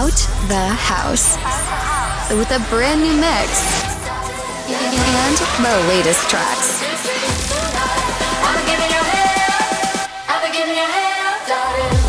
Out the House with a brand new mix and the latest tracks. Your your darling.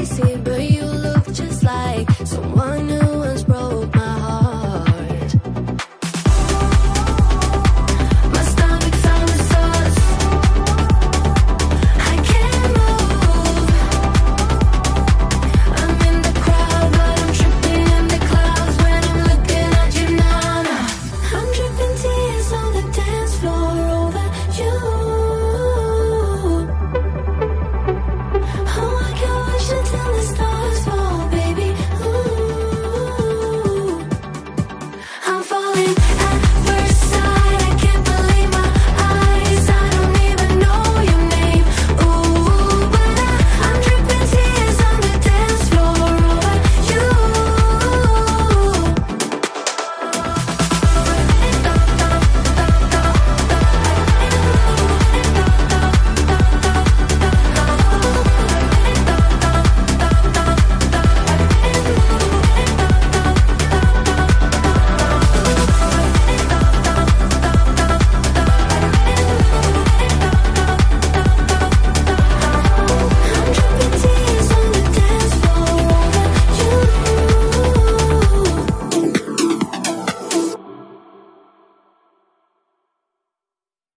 crazy, but you look just like someone who